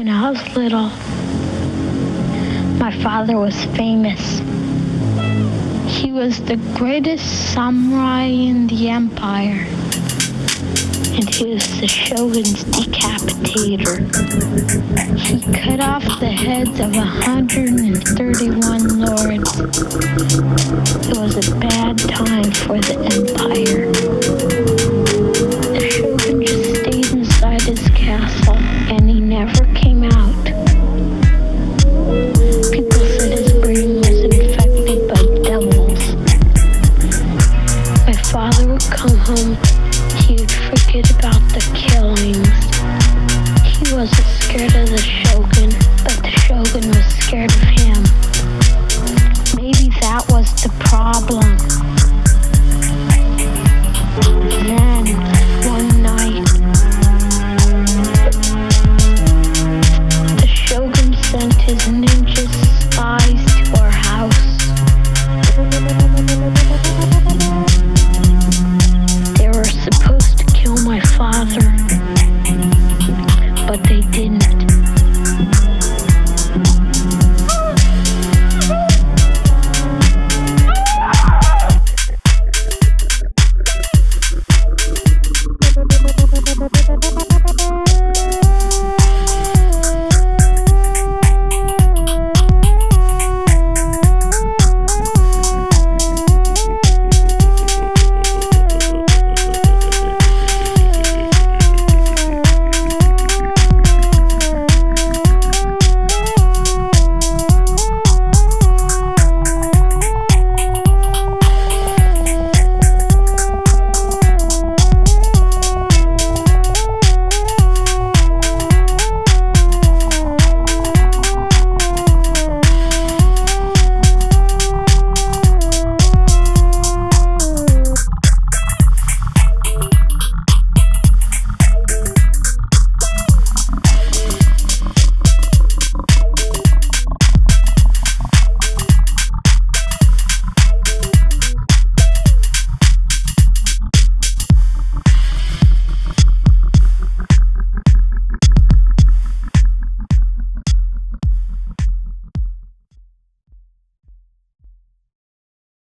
When I was little, my father was famous. He was the greatest samurai in the empire. And he was the shogun's decapitator. He cut off the heads of 131 lords. It was a bad time for the empire. home, he'd forget about the killings. He wasn't scared of the Shogun, but the Shogun was scared of him. Maybe that was the problem. Then, one night, the Shogun sent his ninja spies to our house.